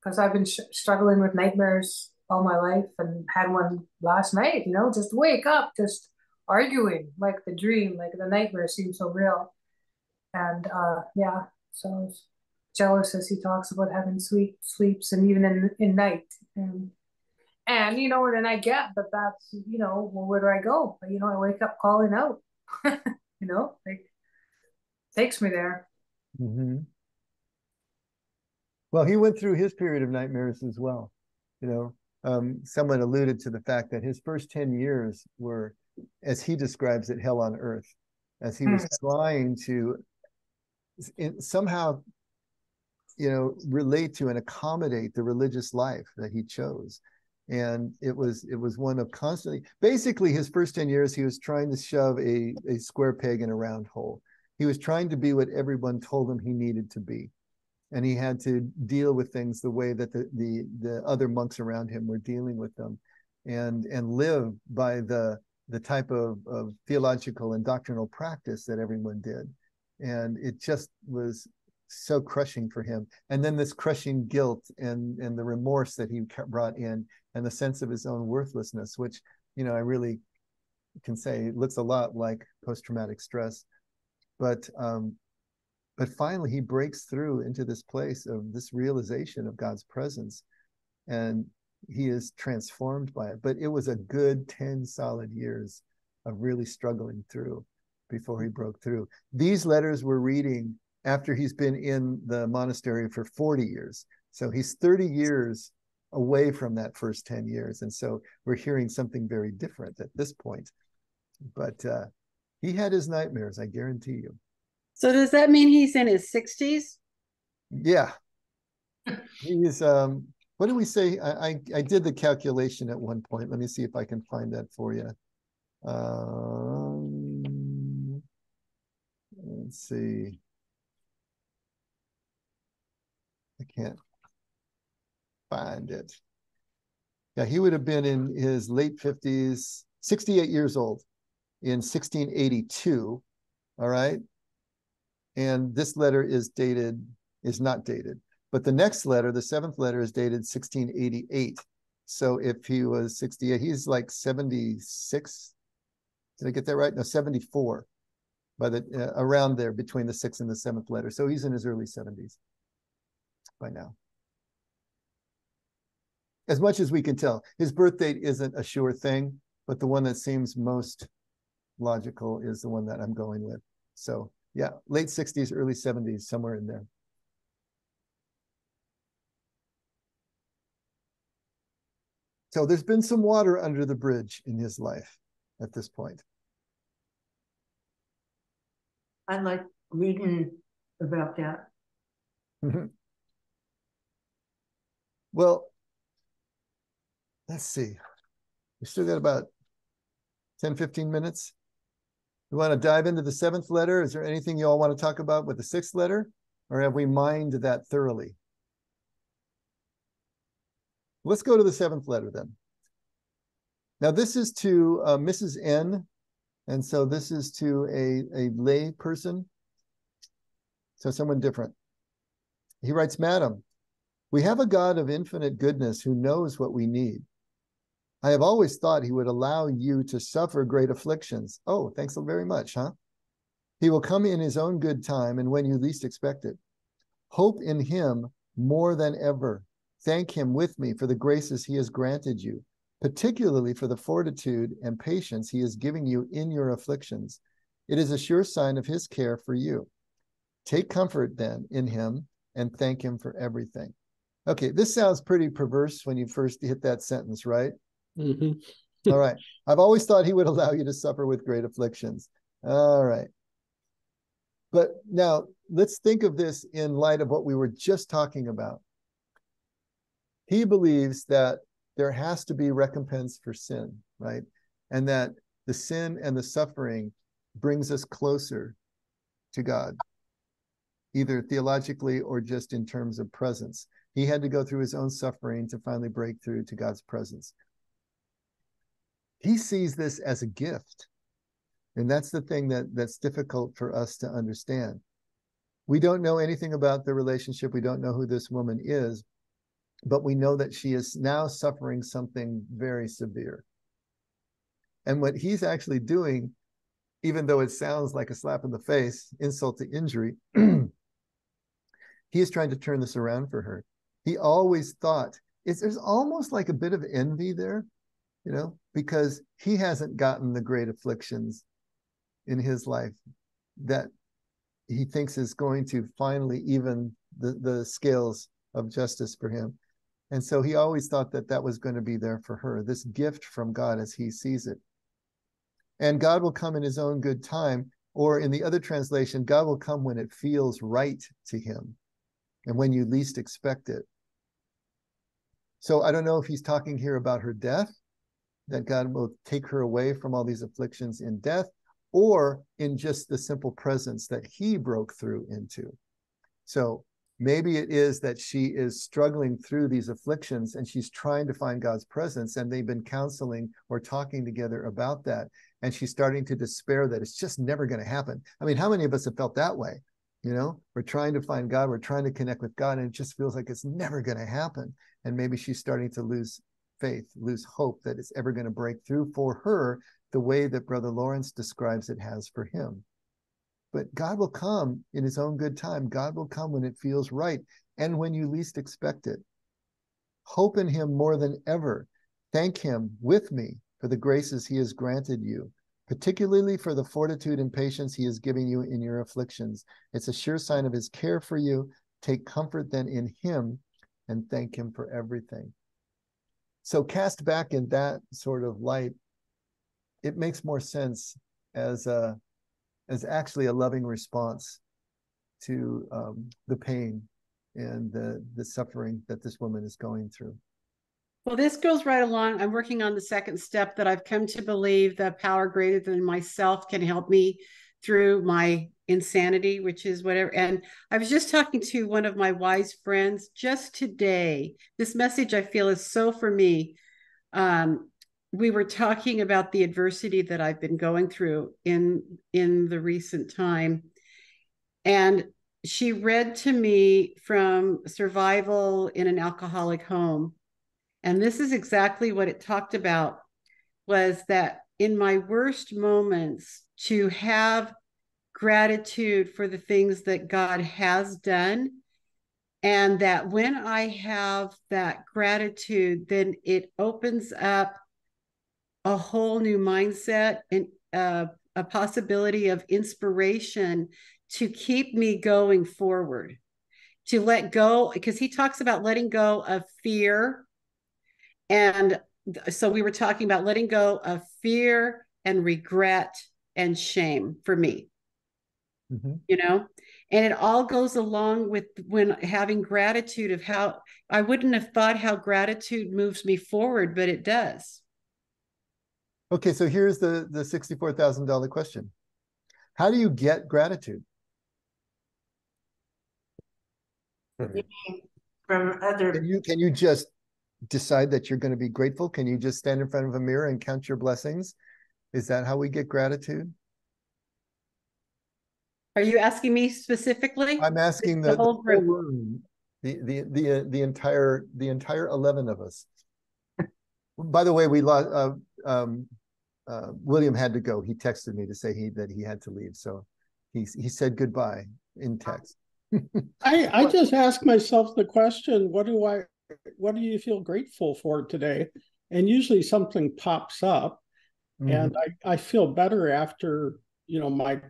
because I've been struggling with nightmares all my life and had one last night, you know, just wake up, just arguing like the dream, like the nightmare seemed so real. And uh yeah, so jealous as he talks about having sweet sleeps and even in in night. And and you know, and then I get that that's you know, well, where do I go? You know, I wake up calling out. [laughs] you know, like takes me there. Mm-hmm. Well, he went through his period of nightmares as well. You know, um, someone alluded to the fact that his first 10 years were, as he describes it, hell on earth, as he was mm. trying to in, somehow you know relate to and accommodate the religious life that he chose and it was it was one of constantly basically his first 10 years he was trying to shove a, a square peg in a round hole. He was trying to be what everyone told him he needed to be and he had to deal with things the way that the the, the other monks around him were dealing with them and and live by the the type of, of theological and doctrinal practice that everyone did. And it just was so crushing for him. And then this crushing guilt and and the remorse that he brought in and the sense of his own worthlessness which you know i really can say looks a lot like post-traumatic stress. But um but finally he breaks through into this place of this realization of god's presence and he is transformed by it. But it was a good 10 solid years of really struggling through before he broke through. These letters we're reading after he's been in the monastery for 40 years. So he's 30 years away from that first 10 years. And so we're hearing something very different at this point. But uh, he had his nightmares, I guarantee you. So does that mean he's in his 60s? Yeah. He's um what do we say? I, I, I did the calculation at one point. Let me see if I can find that for you. Um, let's see. I can't find it. Yeah, he would have been in his late 50s, 68 years old in 1682. All right. And this letter is dated is not dated. But the next letter, the seventh letter, is dated 1688. So if he was 68, he's like 76. Did I get that right? No, 74 by the uh, around there between the sixth and the seventh letter. So he's in his early 70s by now. As much as we can tell, his birth date isn't a sure thing, but the one that seems most logical is the one that I'm going with. So yeah, late 60s, early 70s, somewhere in there. So there's been some water under the bridge in his life at this point. I like reading about that. Mm-hmm. Well, let's see. We still got about 10, 15 minutes. You want to dive into the seventh letter? Is there anything you all want to talk about with the sixth letter? Or have we mined that thoroughly? Let's go to the seventh letter then. Now, this is to uh, Mrs. N. And so this is to a, a lay person. So someone different. He writes, Madam, we have a God of infinite goodness who knows what we need. I have always thought he would allow you to suffer great afflictions. Oh, thanks very much, huh? He will come in his own good time and when you least expect it. Hope in him more than ever. Thank him with me for the graces he has granted you, particularly for the fortitude and patience he is giving you in your afflictions. It is a sure sign of his care for you. Take comfort then in him and thank him for everything. Okay, this sounds pretty perverse when you first hit that sentence, right? Mm-hmm. All right. I've always thought he would [laughs] allow you to suffer with great afflictions. All right. But now let's think of this in light of what we were just talking about. He believes that there has to be recompense for sin, right? And that the sin and the suffering brings us closer to God, either theologically or just in terms of presence. He had to go through his own suffering to finally break through to God's presence. He sees this as a gift. And that's the thing that that's difficult for us to understand. We don't know anything about the relationship. We don't know who this woman is but we know that she is now suffering something very severe. And what he's actually doing even though it sounds like a slap in the face insult to injury [clears throat] he is trying to turn this around for her he always thought it's, there's almost like a bit of envy there you know, because he hasn't gotten the great afflictions in his life that he thinks is going to finally even the, the scales of justice for him. And so he always thought that that was going to be there for her, this gift from God as he sees it. And God will come in his own good time. Or in the other translation, God will come when it feels right to him and when you least expect it. So I don't know if he's talking here about her death that God will take her away from all these afflictions in death or in just the simple presence that he broke through into. So maybe it is that she is struggling through these afflictions and she's trying to find God's presence and they've been counseling or talking together about that and she's starting to despair that it's just never going to happen. I mean, how many of us have felt that way? You know, we're trying to find God, we're trying to connect with God and it just feels like it's never going to happen. And maybe she's starting to lose faith, lose hope that it's ever going to break through for her the way that Brother Lawrence describes it has for him. But God will come in his own good time. God will come when it feels right and when you least expect it. Hope in him more than ever. Thank him with me for the graces he has granted you, particularly for the fortitude and patience he is giving you in your afflictions. It's a sure sign of his care for you. Take comfort then in him and thank him for everything. So cast back in that sort of light, it makes more sense as a as actually a loving response to um, the pain and the the suffering that this woman is going through. Well, this goes right along. I'm working on the second step that I've come to believe that power greater than myself can help me through my insanity, which is whatever. And I was just talking to one of my wise friends just today. This message I feel is so for me. Um, we were talking about the adversity that I've been going through in in the recent time, and she read to me from Survival in an Alcoholic Home. And this is exactly what it talked about was that in my worst moments to have gratitude for the things that God has done and that when I have that gratitude then it opens up a whole new mindset and uh, a possibility of inspiration to keep me going forward, to let go, because he talks about letting go of fear. And so we were talking about letting go of fear and regret and shame for me. Mm-hmm. You know, and it all goes along with when having gratitude of how I wouldn't have thought how gratitude moves me forward, but it does. Okay, so here's the the sixty-four thousand dollar question: How do you get gratitude? From other. Can you can you just decide that you're going to be grateful? Can you just stand in front of a mirror and count your blessings? Is that how we get gratitude? Are you asking me specifically? I'm asking the, the whole room, the the the uh, the entire the entire eleven of us. By the way, we lost. Uh, um, uh, William had to go. He texted me to say he that he had to leave, so he he said goodbye in text. [laughs] I I just ask myself the question: What do I? What do you feel grateful for today? And usually something pops up, mm-hmm. and I I feel better after you know my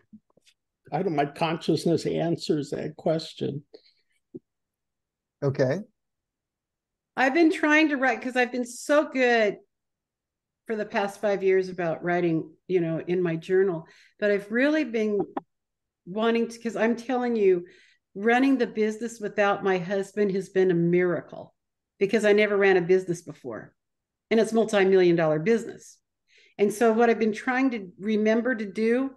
I don't my consciousness answers that question. Okay. I've been trying to write because I've been so good for the past five years about writing, you know, in my journal. But I've really been wanting to, because I'm telling you, running the business without my husband has been a miracle because I never ran a business before. And it's multi-million dollar business. And so what I've been trying to remember to do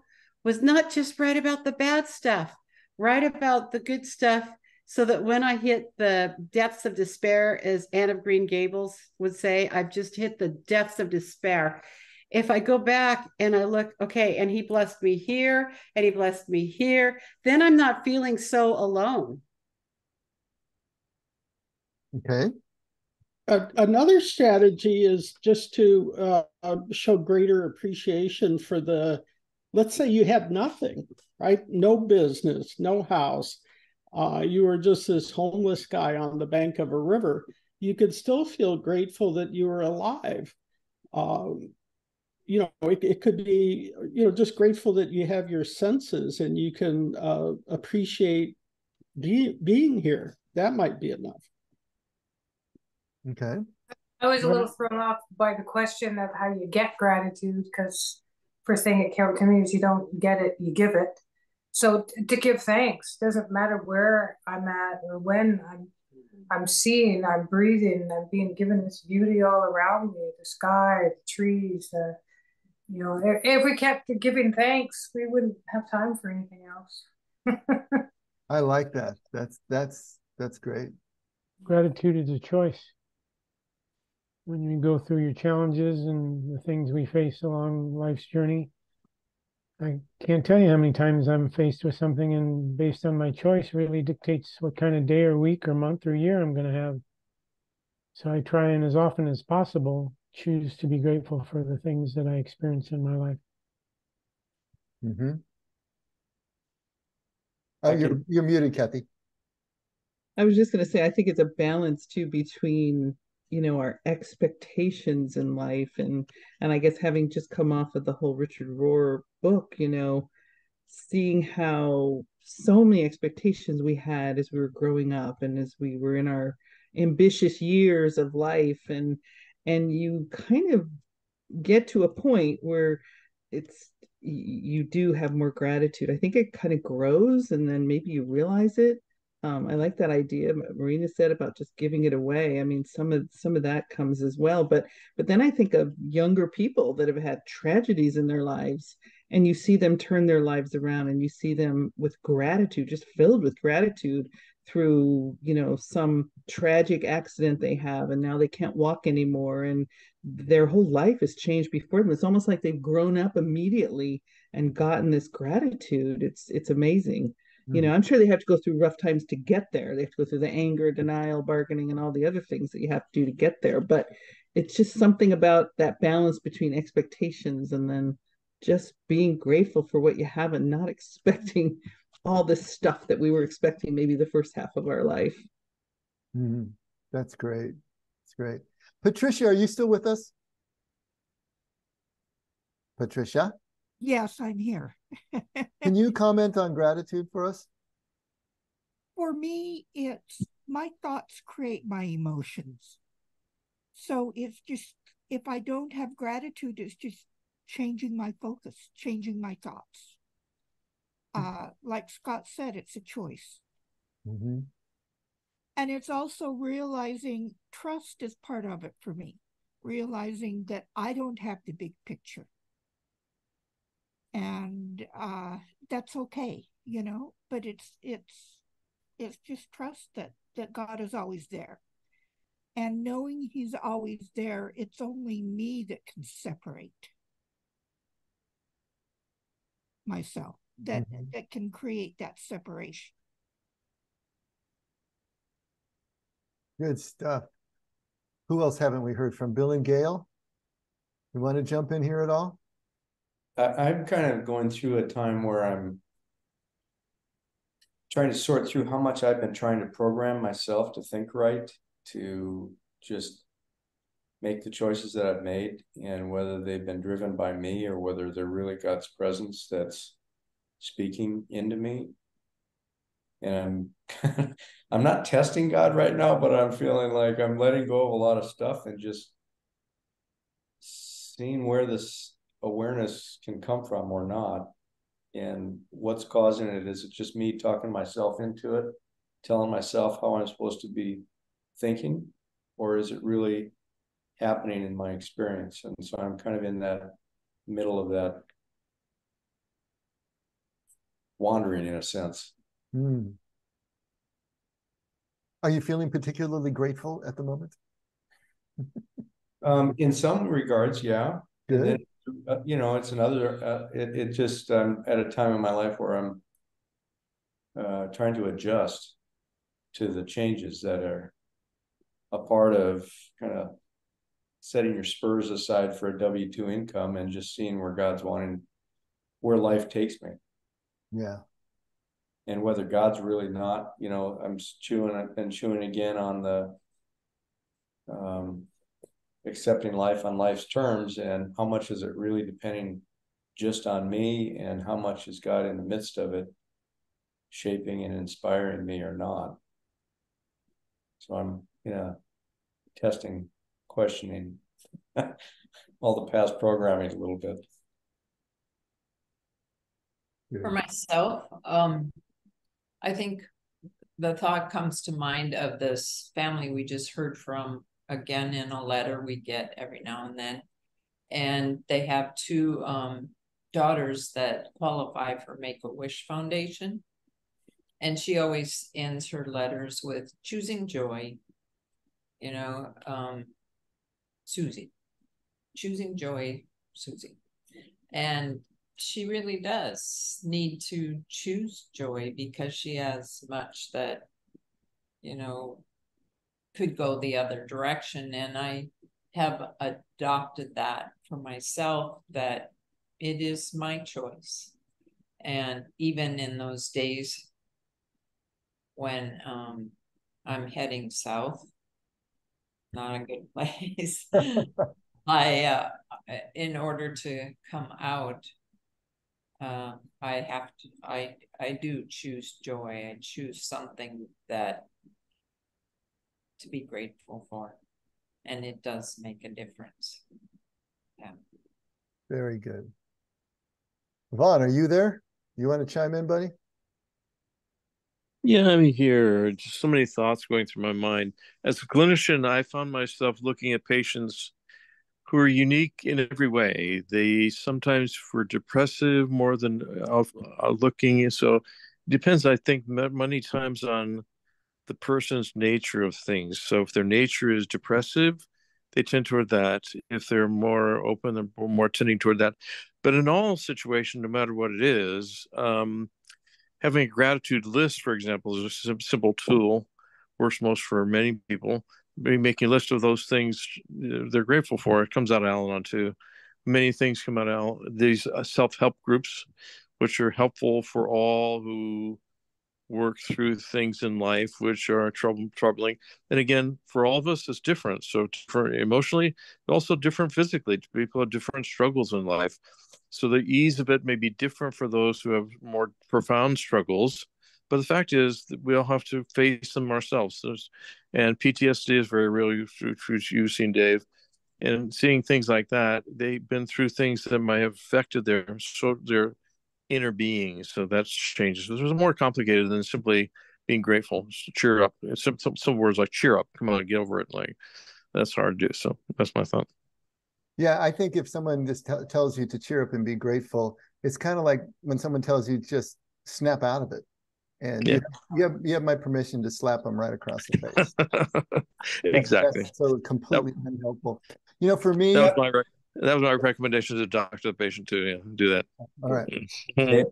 was not just write about the bad stuff, write about the good stuff so that when I hit the depths of despair, as Anne of Green Gables would say, I've just hit the depths of despair. If I go back and I look, okay, and he blessed me here and he blessed me here, then I'm not feeling so alone. Okay. Uh, another strategy is just to uh, show greater appreciation for the, let's say you have nothing, right? No business, no house uh, you were just this homeless guy on the bank of a river, you could still feel grateful that you were alive. Um, you know, it, it, could be, you know, just grateful that you have your senses and you can uh, appreciate be, being here. That might be enough. Okay. I was a little thrown off by the question of how you get gratitude because first thing it came to me is you don't get it, you give it. So to give thanks doesn't matter where I'm at or when I'm I'm seeing, I'm breathing, I'm being given this beauty all around me, the sky, the trees, the you know, if we kept giving thanks, we wouldn't have time for anything else. [laughs] I like that. That's that's that's great. Gratitude is a choice. When you go through your challenges and the things we face along life's journey, I can't tell you how many times I'm faced with something, and based on my choice, really dictates what kind of day or week or month or year I'm going to have. So I try and as often as possible choose to be grateful for the things that I experience in my life. Mm-hmm. Oh, you're you're muted, Kathy. I was just going to say, I think it's a balance too between you know our expectations in life and and i guess having just come off of the whole richard rohr book you know seeing how so many expectations we had as we were growing up and as we were in our ambitious years of life and and you kind of get to a point where it's you do have more gratitude. I think it kind of grows and then maybe you realize it um, I like that idea Marina said about just giving it away. I mean, some of some of that comes as well, but but then I think of younger people that have had tragedies in their lives, and you see them turn their lives around, and you see them with gratitude, just filled with gratitude through you know some tragic accident they have, and now they can't walk anymore, and their whole life has changed before them. It's almost like they've grown up immediately and gotten this gratitude. It's it's amazing You know, I'm sure they have to go through rough times to get there. They have to go through the anger, denial, bargaining, and all the other things that you have to do to get there. But it's just something about that balance between expectations and then just being grateful for what you have and not [laughs] expecting all this stuff that we were expecting maybe the first half of our life. Mm-hmm. That's great. That's great. Patricia, are you still with us? Patricia? Yes, I'm here. [laughs] Can you comment on gratitude for us? For me, it's my thoughts create my emotions. So it's just, if I don't have gratitude, it's just changing my focus, changing my thoughts. Uh, like Scott said, it's a choice. Mm-hmm. And it's also realizing trust is part of it for me, realizing that I don't have the big picture and uh, that's okay, you know. But it's it's it's just trust that that God is always there, and knowing He's always there. It's only me that can separate myself that mm-hmm. that can create that separation. Good stuff. Who else haven't we heard from? Bill and Gail. You want to jump in here at all? I'm kind of going through a time where I'm trying to sort through how much I've been trying to program myself to think right, to just make the choices that I've made, and whether they've been driven by me or whether they're really God's presence that's speaking into me. And I'm [laughs] I'm not testing God right now, but I'm feeling like I'm letting go of a lot of stuff and just seeing where this awareness can come from or not. And what's causing it? Is it just me talking myself into it, telling myself how I'm supposed to be thinking? Or is it really happening in my experience? And so I'm kind of in that middle of that wandering in a sense. Hmm. Are you feeling particularly grateful at the moment? um, in some regards, yeah. Good. Uh, you know, it's another, uh, it, it just, um, at a time in my life where I'm uh, trying to adjust to the changes that are a part of kind of setting your spurs aside for a W 2 income and just seeing where God's wanting, where life takes me. Yeah. And whether God's really not, you know, I'm chewing and chewing again on the, um, accepting life on life's terms and how much is it really depending just on me and how much is God in the midst of it shaping and inspiring me or not. So I'm, you know, testing, questioning [laughs] all the past programming a little bit. For myself, um, I think the thought comes to mind of this family we just heard from again in a letter we get every now and then. And they have two um, daughters that qualify for Make a Wish Foundation. And she always ends her letters with choosing joy, you know, um, Susie, choosing joy, Susie. And she really does need to choose joy because she has much that, you know, could go the other direction. And I have adopted that for myself that it is my choice. And even in those days when um, I'm heading south, not a good [laughs] place. I, uh, in order to come out, uh, I have to, I, I do choose joy. I choose something that to be grateful for. And it does make a difference. Yeah. Very good. Vaughn, are you there? You want to chime in, buddy? Yeah, I'm here. Just so many thoughts going through my mind. As a clinician, I found myself looking at patients who are unique in every way. They sometimes were depressive more than uh, uh, looking. So it depends, I think, many times on the person's nature of things. So if their nature is depressive, they tend toward that. If they're more open, they're more tending toward that. But in all situations, no matter what it is, um, having a gratitude list, for example, is a simple tool, works most for many people. Maybe making a list of those things they're grateful for. It comes out of Al Anon too. Many things come out of these uh, self help groups, which are helpful for all who work through things in life which are trouble, troubling. And again, for all of us, it's different. So, for emotionally, also different physically. People have different struggles in life. So, the ease of it may be different for those who have more profound struggles. But the fact is that we all have to face them ourselves. There's, and PTSD is very real, which you've seen, Dave. And seeing things like that, they've been through things that might have affected their so their inner being. So that's changes. This was more complicated than simply being grateful. Just cheer up. Some, some some words like cheer up. Come on, get over it. Like that's hard to do. So that's my thought. Yeah, I think if someone just t- tells you to cheer up and be grateful, it's kind of like when someone tells you just snap out of it. And yeah. you, you, have you have my permission to slap them right across the face. [laughs] exactly. So completely that, unhelpful. You know, for me, that was my that was my recommendation to the doctor, the patient to Yeah, do that. All right. Dave,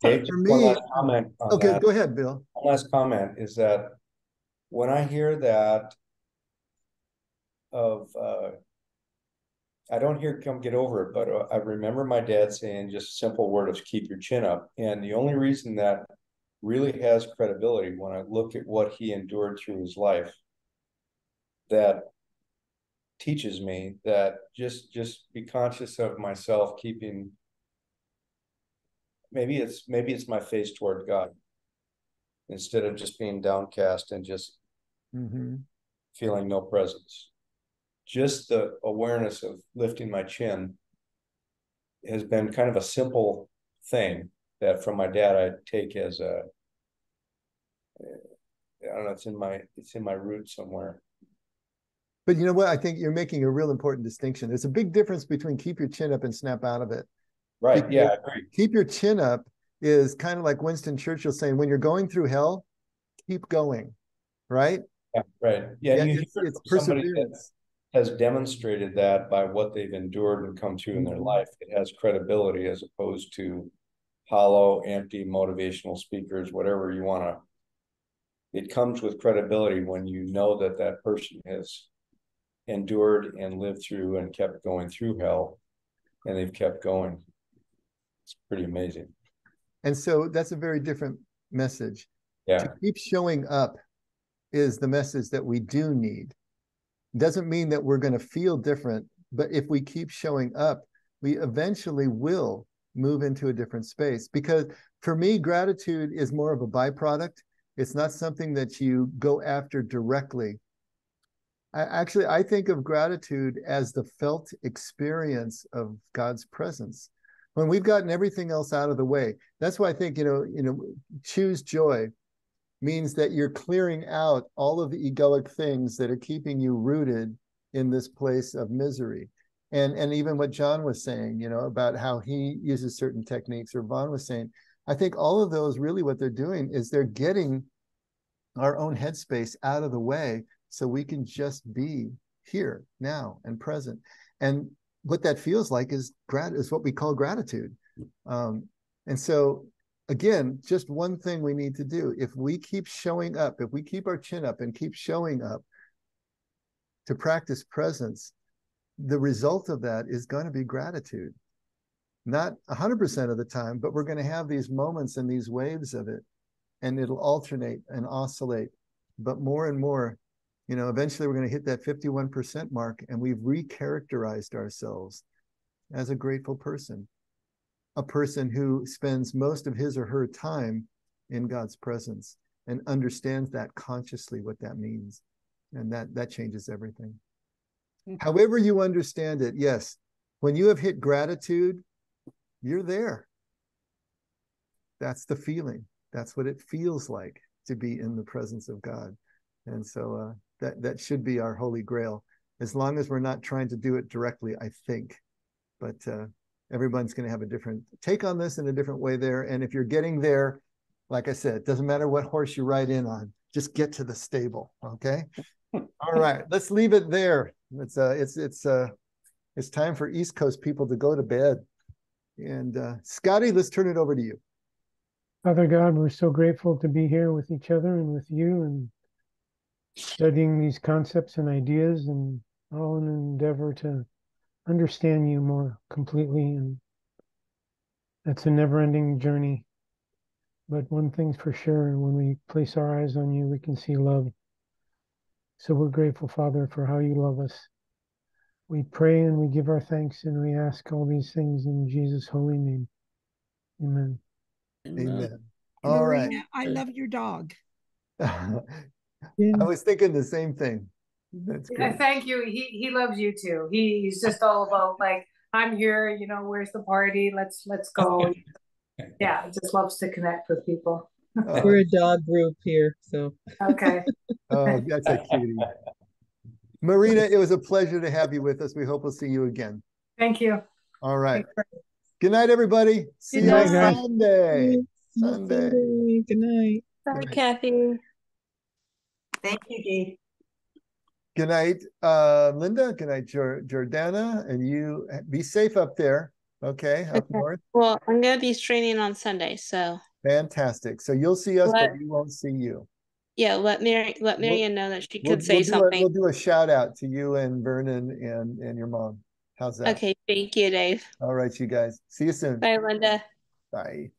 Dave, for me, comment okay, that. go ahead, Bill. One last comment is that when I hear that of, uh, I don't hear come get over it, but uh, I remember my dad saying just a simple word of keep your chin up. And the only reason that really has credibility when I look at what he endured through his life that teaches me that just just be conscious of myself keeping maybe it's maybe it's my face toward god instead of just being downcast and just mm-hmm. feeling no presence just the awareness of lifting my chin has been kind of a simple thing that from my dad I take as a I don't know it's in my it's in my root somewhere but you know what? I think you're making a real important distinction. There's a big difference between keep your chin up and snap out of it. Right. Keep, yeah. Agree. Keep your chin up is kind of like Winston Churchill saying, when you're going through hell, keep going. Right. Yeah. Right. Yeah. yeah it's, it's perseverance. Has demonstrated that by what they've endured and come through in their mm-hmm. life. It has credibility as opposed to hollow, empty motivational speakers, whatever you want to. It comes with credibility when you know that that person has endured and lived through and kept going through hell and they've kept going. It's pretty amazing. And so that's a very different message. Yeah. To keep showing up is the message that we do need. Doesn't mean that we're going to feel different but if we keep showing up we eventually will move into a different space. Because for me gratitude is more of a byproduct. It's not something that you go after directly I, actually, I think of gratitude as the felt experience of God's presence. When we've gotten everything else out of the way, that's why I think you know, you know, choose joy means that you're clearing out all of the egoic things that are keeping you rooted in this place of misery. And and even what John was saying, you know, about how he uses certain techniques, or Vaughn was saying, I think all of those really what they're doing is they're getting our own headspace out of the way so we can just be here now and present. And what that feels like is grat is what we call gratitude. Um, and so again just one thing we need to do. If we keep showing up if we keep our chin up and keep showing up to practice presence the result of that is going to be gratitude. Not 100% of the time but we're going to have these moments and these waves of it and it'll alternate and oscillate but more and more you know, eventually we're going to hit that 51% mark and we've recharacterized ourselves as a grateful person, a person who spends most of his or her time in God's presence and understands that consciously what that means. And that that changes everything. Mm-hmm. However you understand it, yes, when you have hit gratitude, you're there. That's the feeling. That's what it feels like to be in the presence of God. And so uh, that that should be our holy grail as long as we're not trying to do it directly i think. But uh, everyone's going to have a different take on this in a different way there. And if you're getting there like i said it doesn't matter what horse you ride in on just get to the stable okay? [laughs] All right let's leave it there. It's uh it's it's uh it's time for east coast people to go to bed. And uh scotty let's turn it over to you. Father God, we're so grateful to be here with each other and with you and studying these concepts and ideas and all in an endeavor to understand you more completely. And that's a never ending journey. But one thing's for sure when we place our eyes on you, we can see love. So we're grateful, Father, for how you love us. We pray and we give our thanks and we ask all these things in Jesus' holy name. Amen. Amen. All right. Marina, I love your dog. [laughs] I was thinking the same thing. That's Yeah, thank you. He he loves you too. He, he's just all about like I'm here. You know, where's the party? Let's let's go. [laughs] yeah, just loves to connect with people. Oh. We're a dog group here, so Okay. [laughs] Oh, that's a cutie. Marina, it was a pleasure to have you with us. We hope we'll see you again. Thank you. All right. Good night, everybody. See Good you night, on guys. Sunday. Sunday. Sunday. Good night. Bye, Kathy. Thank you, Dee. Good night, uh, Linda. Good night, Jor- Jordana. And you be safe up there. Okay, up Okay. north. Well, I'm gonna be streaming on Sunday, so Fantastic. So you'll see us, Let- but we won't see you. yeah, let Mary let We'll- know that she could We'll, say we'll do a, something. we'll do a shout out to you and Vernon and, and your mom. How's that? Okay, thank you, Dave. All right, you guys. See you soon. Bye, Linda. Bye.